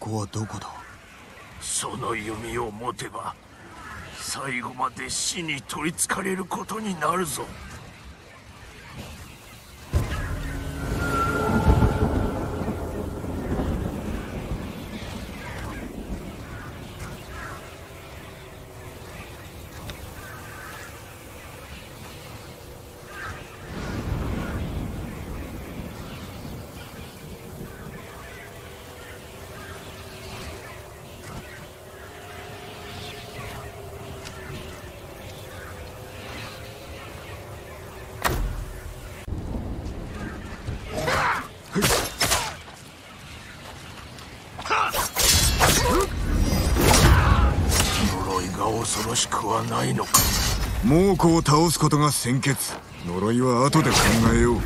こはどこだ？その弓を持てば最後まで死に取りつかれることになるぞ。呪いが恐ろしくはないのか。猛虎を倒すことが先決。呪いは後で考えよう。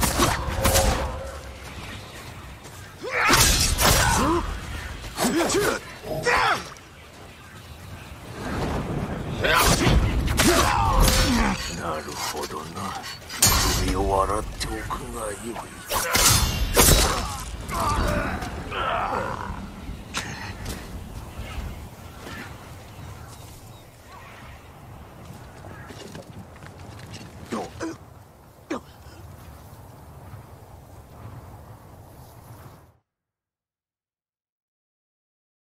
なるほどな。首を洗っておくがよい Ah!